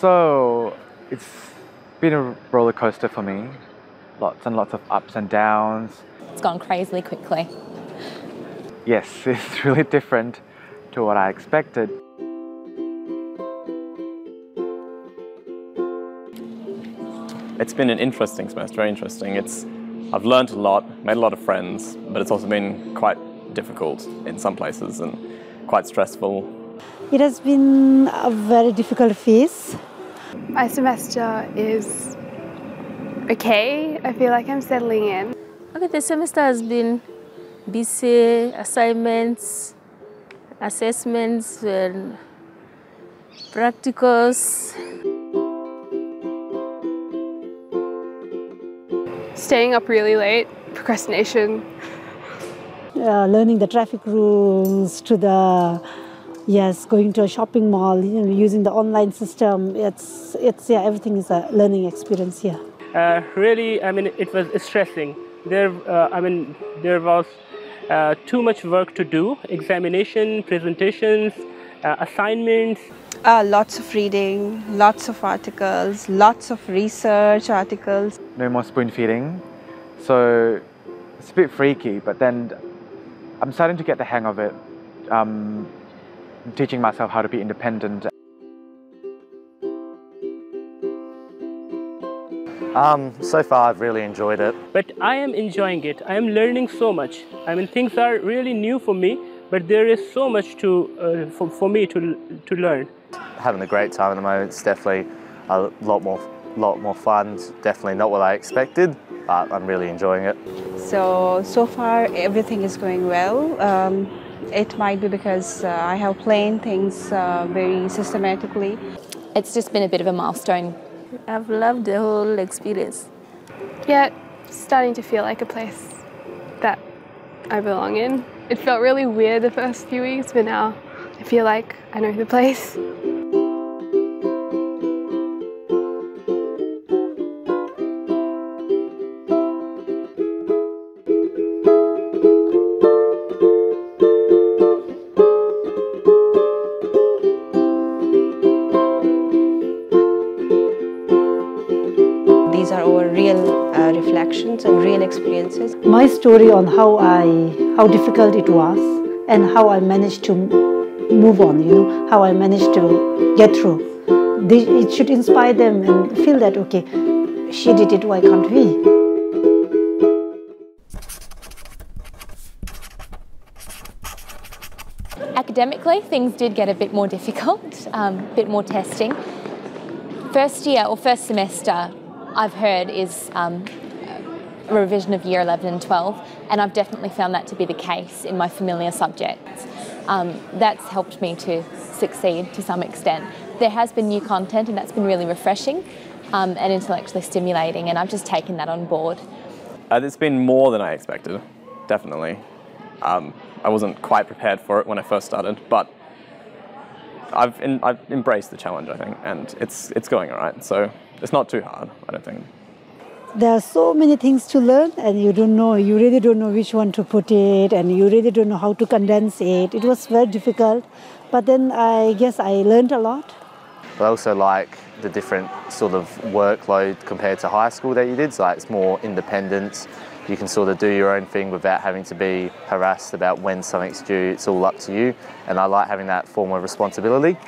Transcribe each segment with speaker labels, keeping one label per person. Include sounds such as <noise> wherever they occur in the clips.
Speaker 1: So it's been a roller coaster for me. Lots and lots of ups and downs.
Speaker 2: It's gone crazily quickly.
Speaker 1: Yes, <laughs> it's really different to what I expected.
Speaker 3: It's been an interesting semester, very interesting. It's, I've learned a lot, made a lot of friends, but it's also been quite difficult in some places and quite stressful.
Speaker 4: It has been a very difficult phase.
Speaker 5: My semester is okay. I feel like I'm settling in.
Speaker 6: Okay, the semester has been busy, assignments, assessments, and practicals.
Speaker 5: Staying up really late, procrastination.
Speaker 4: Uh, learning the traffic rules to the yes going to a shopping mall you know, using the online system it's it's yeah everything is a learning experience here.
Speaker 7: Uh, really i mean it was stressing. There uh, i mean there was uh, too much work to do. Examination presentations uh, assignments.
Speaker 8: Uh, lots of reading lots of articles lots of research articles.
Speaker 1: No more spoon feeding. So it's a bit freaky, but then I'm starting to get the hang of it. Um, teaching myself how to be independent.
Speaker 9: Um, so far, I've really enjoyed it.
Speaker 7: but i am enjoying it i am learning so much i mean things are really new for me but there is so much to uh, for, for me to to learn
Speaker 9: Having a great time at the moment. It's definitely a lot more, lot more fun. It's definitely not what I expected, but I'm really enjoying it.
Speaker 8: so so far everything is going well um, it might be because uh, i have planned things uh, very systematically
Speaker 2: It's just been a bit of a milestone.
Speaker 6: I've loved the whole experience.
Speaker 5: Yet starting to feel like a place that I belong in. It felt really weird the first few weeks, but now I feel like I know the place.
Speaker 8: And real experiences.
Speaker 4: My story on how i how difficult it was and how i managed to move on you know how i managed to get through. They, it should inspire them and feel that okay she did it why can't we?
Speaker 2: Academically, things did get a bit more difficult, um, a bit more testing. First year or first semester, I've heard, is um, revision of year 11 and 12, and I've definitely found that to be the case in my familiar subjects. Um, that's helped me to succeed to some extent. There has been new content, and that's been really refreshing um, and intellectually stimulating, and I've just taken that on board.
Speaker 3: Uh, it's been more than I expected, definitely. Um, I wasn't quite prepared for it when I first started, but I've, in, I've embraced the challenge, I think, and it's, it's going all right. So it's not too hard, I don't think.
Speaker 4: There are so many things to learn and you don't know you really don't know which one to put it and you really don't know how to condense it it was very difficult but then i guess i learned a lot
Speaker 9: But I also like the different sort of workload compared to high school that you did. So like it's more independent. You can sort of do your own thing without having to be harassed about when something's due. It's all up to you. And I like having that form of responsibility.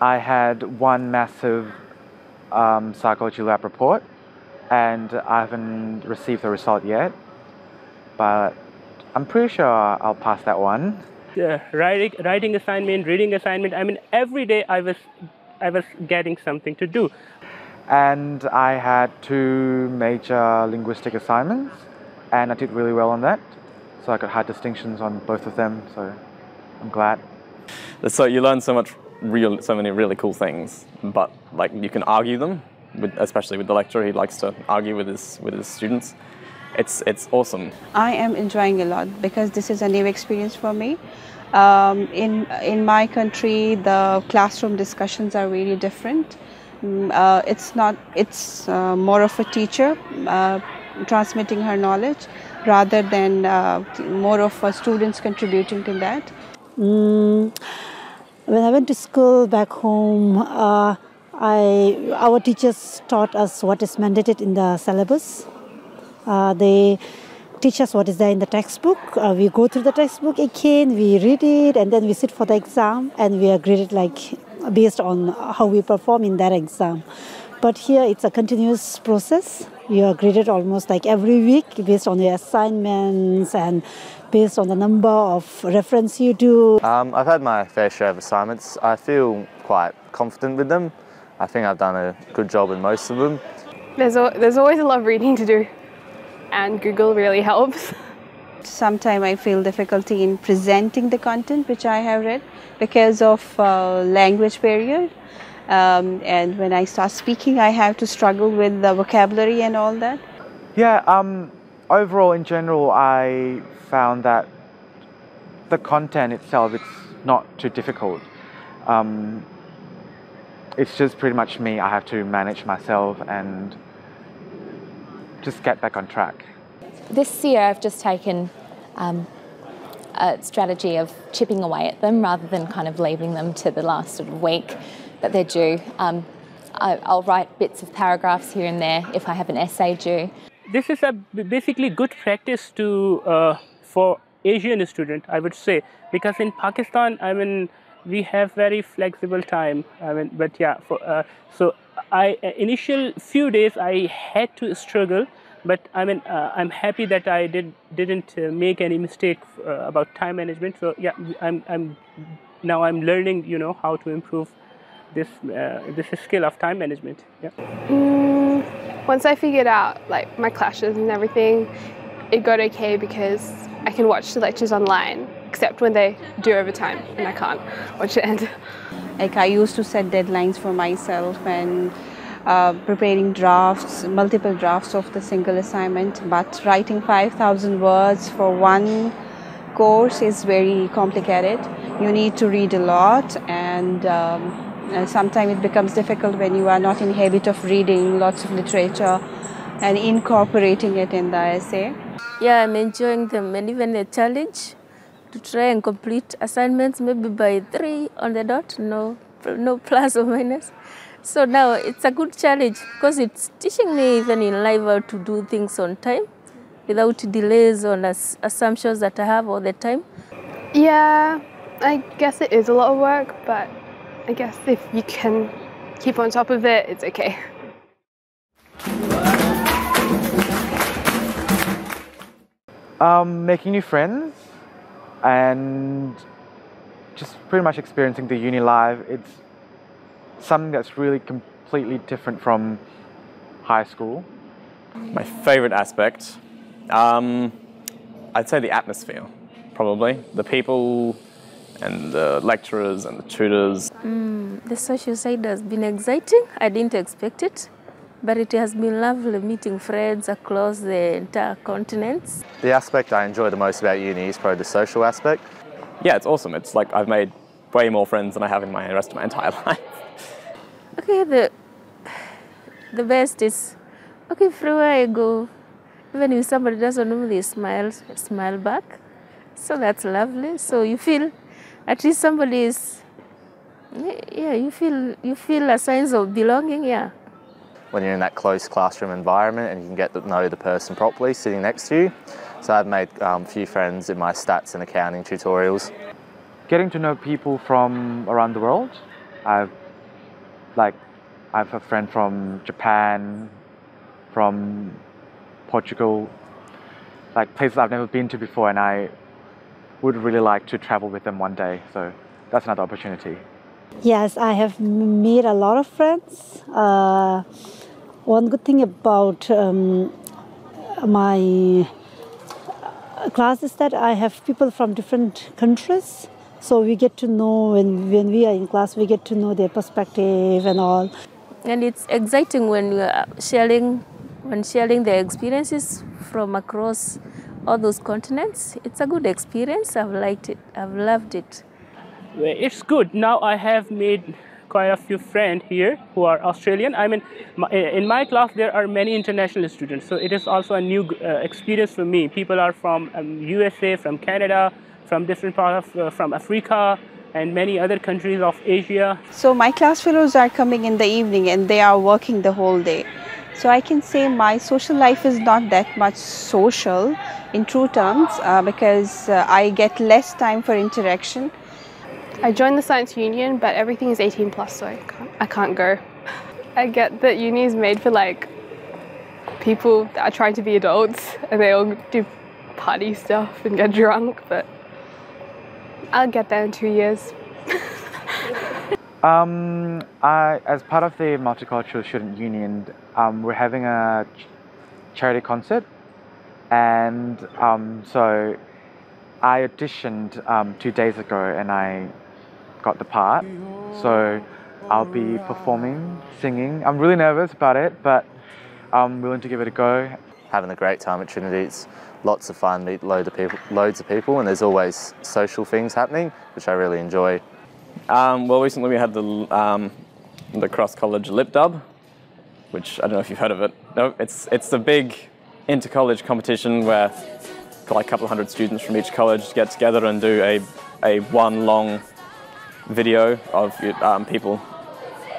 Speaker 1: I had one massive um, psychology lab report, and I haven't received the result yet. But I'm pretty sure I'll pass that one.
Speaker 7: Yeah, writing, writing assignment reading assignment i mean every day i was i was getting something to do
Speaker 1: And I had two major linguistic assignments, and I did really well on that. So I got high distinctions on both of them. So I'm glad.
Speaker 3: So you learn so much real, so many really cool things, but like you can argue them, with, especially with the lecturer. He likes to argue with his with his students. It's it's awesome.
Speaker 8: I am enjoying a lot because this is a new experience for me. Um, in in my country, the classroom discussions are really different. Mm, Uh, it's not. It's uh, more of a teacher uh, transmitting her knowledge rather than uh, more of students contributing to that.
Speaker 4: Mm, When I went to school back home, uh, I, our teachers taught us what is mandated in the syllabus. Uh, they teach us what is there in the textbook. Uh, we go through the textbook again, we read it, and then we sit for the exam, and we are graded like based on how we perform in that exam. But here it's a continuous process. You are graded almost like every week based on your assignments and based on the number of reference you do.
Speaker 9: Um, I've had my fair share of assignments. I feel quite confident with them. I think I've done a good job in most of them.
Speaker 5: There's, a, there's always a lot of reading to do and Google really helps.
Speaker 8: Sometimes I feel difficulty in presenting the content which I have read because of uh, language barrier. Um, and when I start speaking, I have to struggle with the vocabulary and all that.
Speaker 1: Yeah, um, overall, in general, I found that the content itself it's not too difficult. Um, it's just pretty much me. I have to manage myself and just get back on track.
Speaker 2: This year, I've just taken um, a strategy of chipping away at them rather than kind of leaving them to the last sort of week that they're due. Um, I, will write bits of paragraphs here and there if I have an essay due.
Speaker 7: This is a basically good practice to uh, for Asian student, I would say, because in Pakistan, I mean, we have very flexible time. I mean, but yeah, for, uh, so I initial few days I had to struggle, but I mean, uh, I'm happy that I did didn't uh, make any mistake uh, about time management. So yeah, I'm I'm now I'm learning, you know, how to improve this uh, this skill of time management. Yeah.
Speaker 5: Mm, once I figured out like my classes and everything, it got okay because I can watch the lectures online, except when they do overtime and I can't watch it. end.
Speaker 8: Like I used to set deadlines for myself and uh, preparing drafts, multiple drafts of the single assignment, but writing 5,000 words for one course is very complicated. You need to read a lot and um, uh, sometimes it becomes difficult when you are not in habit of reading lots of literature and incorporating it in the essay.
Speaker 6: Yeah, I'm enjoying them and even a challenge to try and complete assignments maybe by three on the dot, no, no plus or minus. So now it's a good challenge because it's teaching me even in life how to do things on time without delays on assumptions that I have all the time.
Speaker 5: Yeah, I guess it is a lot of work, but I guess if you can keep on top of it, it's okay.
Speaker 1: Um, making new friends and just pretty much experiencing the uni life. It's something that's really completely different from high school.
Speaker 3: My favorite aspect, um, I'd say the atmosphere, probably. The people and the lecturers and the tutors.
Speaker 6: Mm, the social side has been exciting. I didn't expect it, but it has been lovely meeting friends across the entire continents.
Speaker 9: The aspect I enjoy the most about uni is probably the social aspect.
Speaker 3: Yeah, it's awesome. It's like I've made way more friends than I have in my rest of my entire <laughs> life.
Speaker 6: Okay, the the best is okay. Everywhere I go, even if somebody doesn't know, they smile, smile back. So that's lovely. So you feel at least somebody is yeah you feel you feel a sense of belonging yeah
Speaker 9: when you're in that close classroom environment and you can get to know the person properly sitting next to you so i've made um, a few friends in my stats and accounting tutorials
Speaker 1: getting to know people from around the world i've like i have a friend from japan from portugal like places i've never been to before and i would really like to travel with them one day. So that's another opportunity.
Speaker 4: Yes, I have made a lot of friends. Uh, one good thing about um, my class is that I have people from different countries. So we get to know when, when we are in class, we get to know their perspective and all.
Speaker 6: And it's exciting when you are sharing, when sharing the experiences from across all those continents. It's a good experience. I've liked it. I've loved it.
Speaker 7: It's good. Now I have made quite a few friends here who are Australian. I mean, in my class there are many international students, so it is also a new uh, experience for me. People are from um, USA, from Canada, from different parts of uh, from Africa, and many other countries of Asia.
Speaker 8: So my class fellows are coming in the evening and they are working the whole day. So I can say my social life is not that much social in true terms uh, because uh, I get less time for interaction.
Speaker 5: I joined the science union, but everything is 18 plus, so I can't, I can't go. I get that uni is made for like people that are trying to be adults and they all do party stuff and get drunk, but I'll get there in two years. <laughs>
Speaker 1: Um, I, as part of the Multicultural Student Union, um, we're having a ch- charity concert, and um, so I auditioned um, two days ago and I got the part. So I'll be performing, singing. I'm really nervous about it, but I'm willing to give it a go.
Speaker 9: Having a great time at Trinity. It's lots of fun, meet load of people, loads of people, and there's always social things happening, which I really enjoy.
Speaker 3: Um, well, recently we had the um, the cross college lip dub, which I don't know if you've heard of it. No, it's it's a big inter college competition where like a couple of hundred students from each college get together and do a a one long video of um, people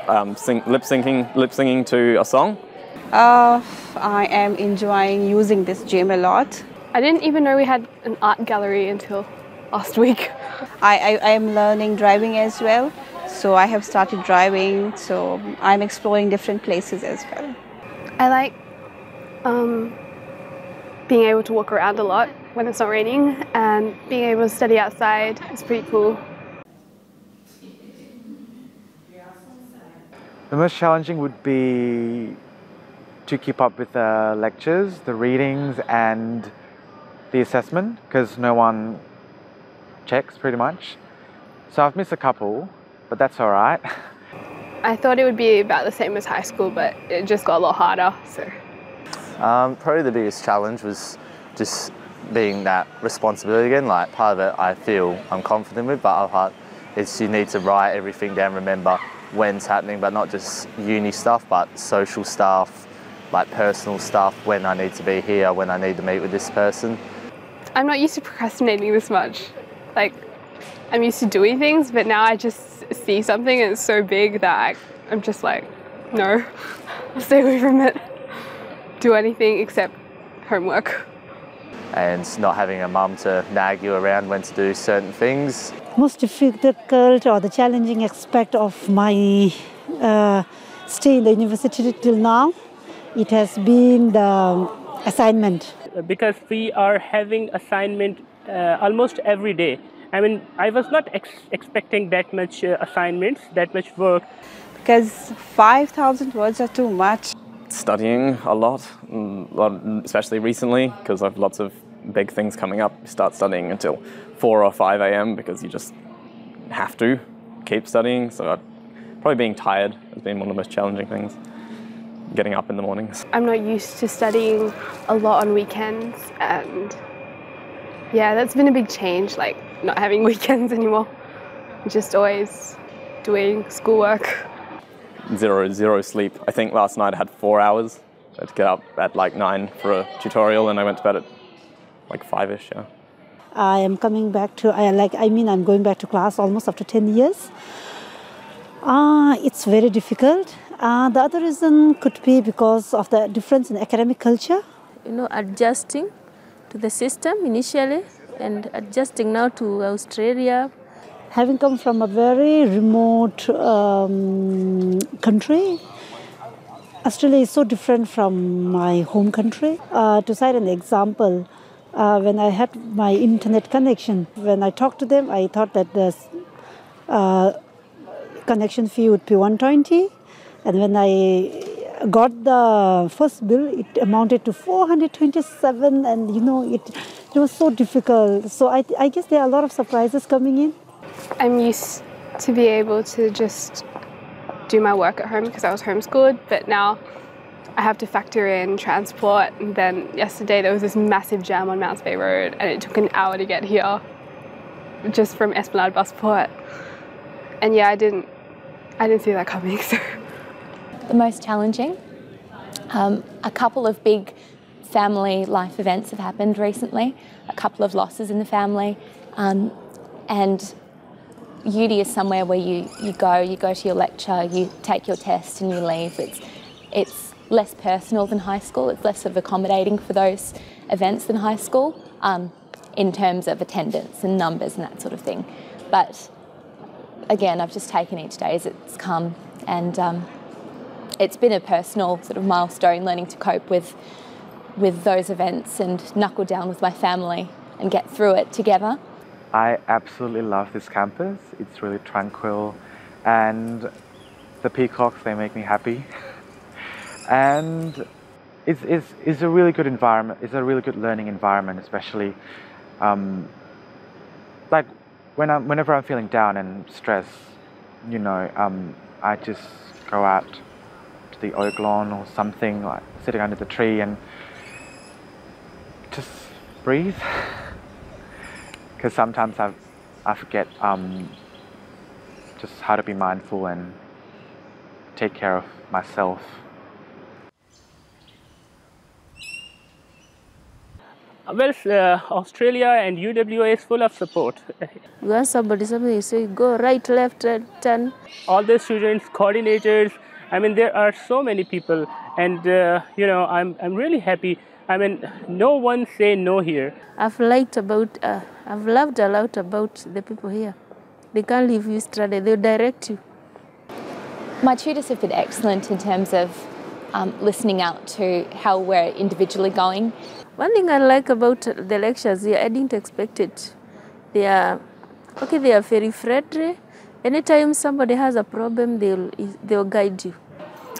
Speaker 3: um, sing, lip syncing lip singing to a song.
Speaker 8: Uh, I am enjoying using this gym a lot.
Speaker 5: I didn't even know we had an art gallery until last week.
Speaker 8: I, I, I am learning driving as well. So I have started driving, so I'm exploring different places as well.
Speaker 5: I like um, being able to walk around a lot when it's not raining and being able to study outside is pretty cool.
Speaker 1: The most challenging would be to keep up with the lectures, the readings, and the assessment because no one checks pretty much. So I've missed a couple, but that's all right. <laughs>
Speaker 5: I thought it would be about the same as high school, but it just got a lot harder. So
Speaker 9: Um, probably the biggest challenge was just being that responsibility again. Like part of it, I feel I'm confident with, but other part is you need to write everything down, remember when's happening, but not just uni stuff, but social stuff, like personal stuff. When I need to be here, when I need to meet with this person.
Speaker 5: I'm not used to procrastinating this much. Like I'm used to doing things, but now I just see something and it's so big that I, I'm just like, no, I'll <laughs> stay away from it. Do anything except homework.
Speaker 9: and not having a mum to nag you around when to do certain things.
Speaker 4: Most difficult or the challenging aspect of my uh, stay in the university till now, it has been the assignment.
Speaker 7: because we are having assignment uh, almost every day. I mean, I was not ex- expecting that much uh, assignments, that much work.
Speaker 8: Because 5,000 words are too much.
Speaker 3: Studying a lot, mm, lot- especially recently because I've lots of big things coming up. Start studying until 4 or 5 a.m. because you just have to keep studying. So I'd- probably being tired has been one of the most challenging things. Getting up in the mornings.
Speaker 5: I'm not used to studying a lot on weekends, and yeah, that's been a big change. Like not having <laughs> weekends anymore, just always doing schoolwork.
Speaker 3: Zero, zero sleep. I think last night I had four hours. I had to get up at like nine for a tutorial and I went to bed at like five-ish, yeah.
Speaker 4: I am coming back to, I like, I mean, I'm going back to class almost after 10 years. Uh, it's very difficult. Uh, the other reason could be because of the difference in academic culture.
Speaker 6: You know, adjusting to the system initially and adjusting now to Australia.
Speaker 4: Having come from a very remote um, country, Australia is so different from my home country. Uh, to cite an example, uh, when I had my internet connection, when I talked to them, I thought that the uh, connection fee would be 120, and when I got the first bill, it amounted to 427, and you know it, it was so difficult. So I, I guess there are a lot of surprises coming in.
Speaker 5: I'm used to be able to just do my work at home because I was homeschooled, but now I have to factor in transport. And then yesterday there was this massive jam on Mounts Bay Road, and it took an hour to get here, just from Esplanade Busport. And yeah, I didn't, I didn't see that coming. <laughs> So
Speaker 2: the most challenging. Um, a couple of big family life events have happened recently, a couple of losses in the family, um, and uni is somewhere where you, you go, you go to your lecture, you take your test and you leave. It's, it's less personal than high school. It's less of accommodating for those events than high school um, in terms of attendance and numbers and that sort of thing. But again, I've just taken each day as it's come and um, it's been a personal sort of milestone learning to cope with with those events and knuckle down with my family and get through it together.
Speaker 1: I absolutely love this campus. It's really tranquil and the peacocks, they make me happy. <laughs> and it's, it's, it's a really good environment. It's a really good learning environment, especially um, like when I'm, whenever I'm feeling down and stressed, you know, um, I just go out to the oak lawn or something, like sitting under the tree and just breathe. <laughs> Because sometimes I, I forget um, just how to be mindful and take care of myself.
Speaker 7: Well, uh, Australia and UWA is full of support.
Speaker 6: You ask somebody something, you say go right, left, right, turn.
Speaker 7: All the students, coordinators, I mean, there are so many people, and uh, you know, I'm, I'm really happy. I mean, no one say no here.
Speaker 6: I've liked about, uh, I've loved a lot about the people here. They can't leave you stranded, they'll direct you.
Speaker 2: My tutors have been excellent in terms of um, listening out to how we're individually going.
Speaker 6: One thing I like about the lectures here, I didn't expect it. They are, okay, they are very friendly. Anytime somebody has a problem, they'll, they'll guide you.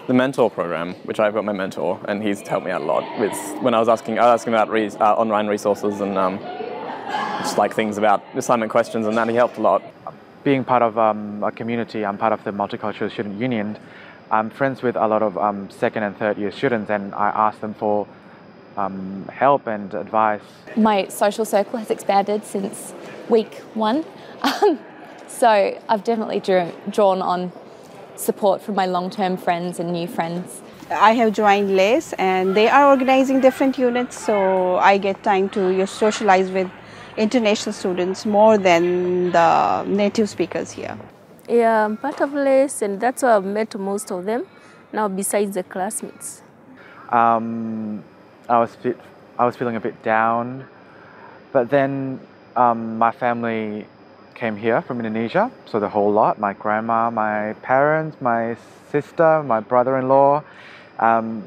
Speaker 3: The mentor program, which I've got my mentor, and he's helped me out a lot with when I was asking, I was asking about re, uh, online resources and um, just like things about assignment questions, and that he helped a lot.
Speaker 1: Being part of um, a community, I'm part of the Multicultural Student Union. I'm friends with a lot of um, second and third year students, and I ask them for um, help and advice.
Speaker 2: My social circle has expanded since week one, um, so I've definitely drew, drawn on support from my long-term friends and new friends.
Speaker 8: I have joined LACE and they are organizing different units so I get time to socialize with international students more than the native speakers here.
Speaker 6: Yeah, I'm part of LACE and that's where I've met most of them now besides the classmates.
Speaker 1: Um, I was fit, I was feeling a bit down, but then um, my family came here from Indonesia, so the whole lot. My grandma, my parents, my sister, my brother-in-law, um,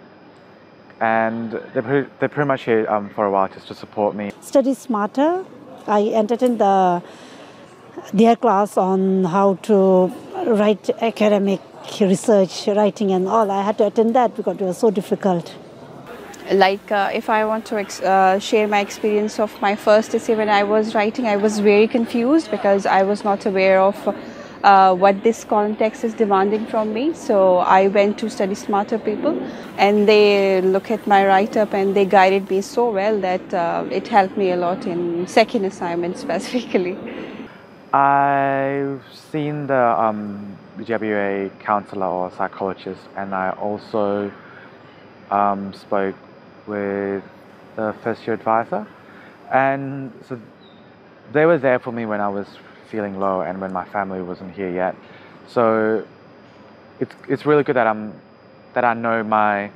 Speaker 1: and they're pretty, they're pretty much here um, for a while just to support me.
Speaker 4: Study smarter. I entered in the their class on how to write academic research, writing, and all. I had to attend that because it was so difficult
Speaker 8: like uh, if I want to uh, share my experience of my first essay when I was writing, I was very confused because I was not aware of uh, what this context is demanding from me. So I went to study smarter people and they look at my write-up and they guided me so well that uh, it helped me a lot in second assignment <laughs> specifically.
Speaker 1: I've seen the um, UWA counselor or psychologist and I also um, spoke with the first year advisor. And so they were there for me when I was feeling low and when my family wasn't here yet. So it's, it's really good that, I'm, that I know my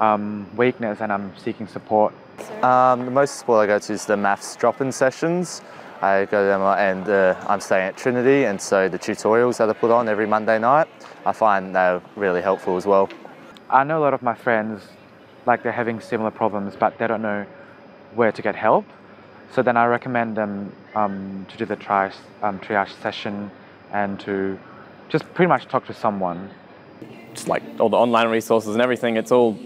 Speaker 1: um, weakness and I'm seeking support.
Speaker 9: Um, the most support I go to is the maths drop-in sessions. I go to them and uh, I'm staying at Trinity and so the tutorials that I put on every Monday night, I find they're really helpful as well.
Speaker 1: I know a lot of my friends like they're having similar problems, but they don't know where to get help. So then I recommend them um, to do the triage, um, triage session and to just pretty much talk to someone.
Speaker 3: Just like all the online resources and everything, it's all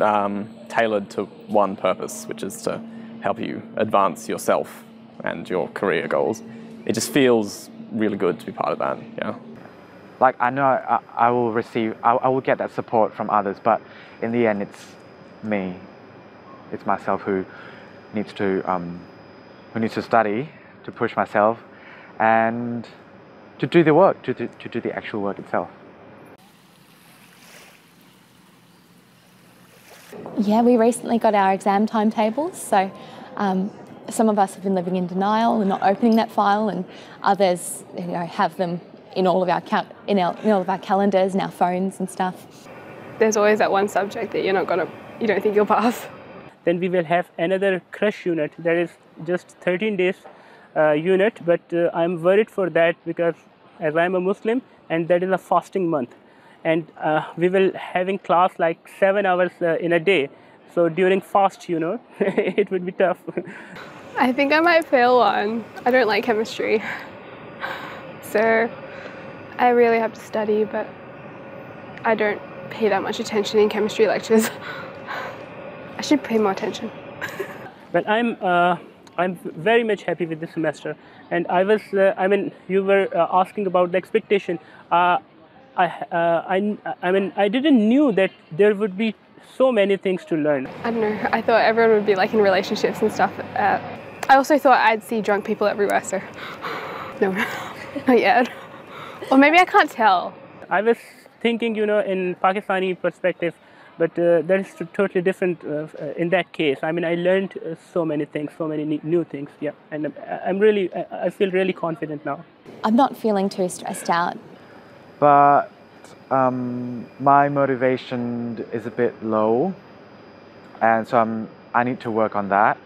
Speaker 3: um, tailored to one purpose, which is to help you advance yourself and your career goals. It just feels really good to be part of that, yeah
Speaker 1: like I know I, I will receive, I, I will get that support from others, but in the end, it's me, it's myself who needs to, um, who needs to study to push myself and to do the work, to, to, to do the actual work itself.
Speaker 2: Yeah, we recently got our exam timetables, so um, some of us have been living in denial and not opening that file, and others you know, have them in all of our in, our, in all of our calendars and our phones and stuff.
Speaker 5: There's always that one subject that you're not gonna, you don't think you'll pass.
Speaker 7: Then we will have another crush unit that is just 13 days uh, unit, but uh, I'm worried for that because as I'm a Muslim and that is a fasting month, and uh, we will having class like seven hours uh, in a day. So during fast, you know, <laughs> it would be tough. <laughs>
Speaker 5: I think I might fail one. I don't like chemistry. So I really have to study, but I don't pay that much attention in chemistry lectures. I should pay more attention.
Speaker 7: but I'm uh, I'm very much happy with this semester, and I was uh, I mean you were uh, asking about the expectation. Uh, I, uh, I I mean I didn't knew that there would be so many things to learn.
Speaker 5: I don't know. I thought everyone would be like in relationships and stuff. Uh, I also thought I'd see drunk people everywhere. So no, <laughs> not yet. Or maybe I can't tell.
Speaker 7: I was thinking, you know, in Pakistani perspective, but uh, that is totally different uh, in that case. I mean, I learned uh, so many things, so many new things. Yeah, and I'm really, I feel really confident now.
Speaker 2: I'm not feeling too stressed out.
Speaker 1: But um, my motivation is a bit low, and so I'm, I need to work on that.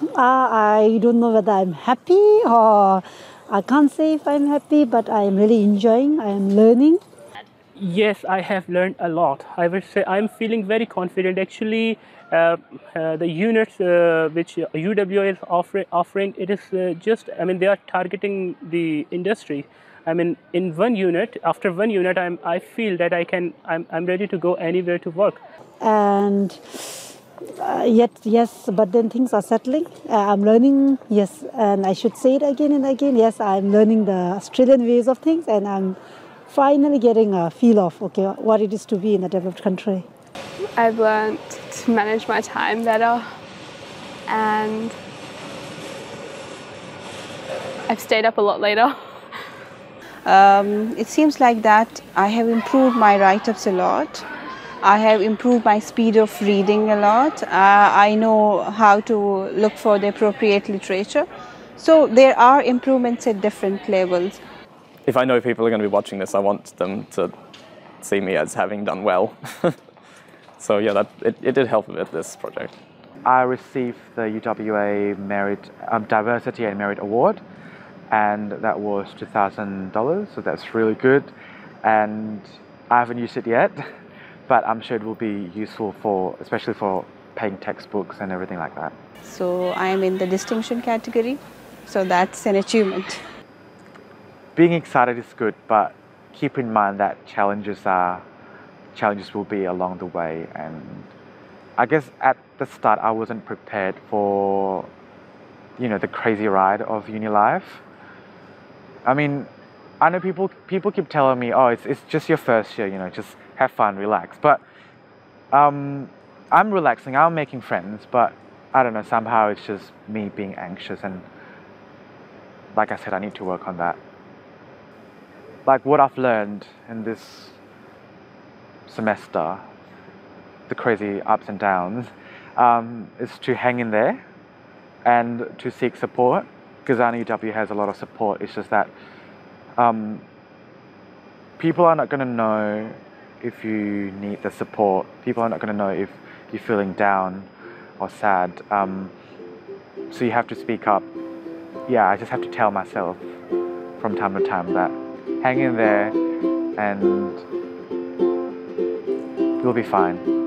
Speaker 4: Uh, I don't know whether I'm happy or I can't say if I'm happy, but I am really enjoying. I am learning.
Speaker 7: Yes, I have learned a lot. I would say I'm feeling very confident. Actually, uh, uh, the units uh, which UWA is offer, offering, it is uh, just, I mean, they are targeting the industry. I mean, in one unit, after one unit, I'm, I feel that I can, I'm, I'm ready to go anywhere to work.
Speaker 4: And uh, yet yes but then things are settling. Uh, i'm learning yes and i should say it again and again. Yes i'm learning the australian ways of things and i'm finally getting a feel of okay what it is to be in a developed country.
Speaker 5: I've learned to manage my time better and i've stayed up a lot later. <laughs>
Speaker 8: Um, it seems like that. I have improved my write-ups a lot I have improved my speed of reading a lot. Uh, I know how to look for the appropriate literature. So there are improvements at different levels.
Speaker 3: If I know people are going to be watching this, I want them to see me as having done well. <laughs> so yeah, that, it, it did help a bit, this project.
Speaker 1: I received the UWA Merit um, Diversity and Merit Award, and that was $2,000, so that's really good. And I haven't used it yet. <laughs> but I'm sure it will be useful for, especially for paying textbooks and everything like that.
Speaker 8: So I am in the distinction category, so that's an achievement.
Speaker 1: Being excited is good, but keep in mind that challenges are challenges will be along the way and I guess at the start I wasn't prepared for you know the crazy ride of uni life. I mean, I know people people keep telling me, oh, it's it's just your first year, you know, just have fun, relax. But um, I'm relaxing, I'm making friends, but I don't know, somehow it's just me being anxious and like I said, I need to work on that. Like what I've learned in this semester, the crazy ups and downs, um, is to hang in there and to seek support because UW has a lot of support. It's just that um, people are not going to know if you need the support. People are not going to know if you're feeling down or sad. Um, so you have to speak up. Yeah, I just have to tell myself from time to time that hang in there and you'll be fine.